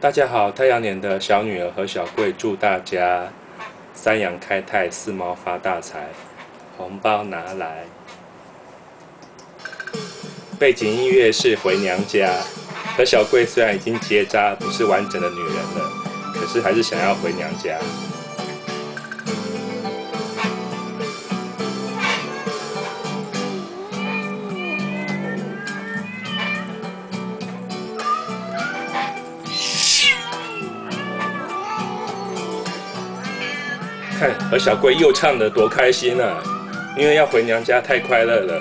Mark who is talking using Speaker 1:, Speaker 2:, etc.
Speaker 1: 大家好，太阳年的小女儿何小贵祝大家三羊开泰，四猫发大财，红包拿来。背景音乐是回娘家，何小贵虽然已经结扎，不是完整的女人了，可是还是想要回娘家。看，和小龟又唱的多开心啊，因为要回娘家，太快乐了。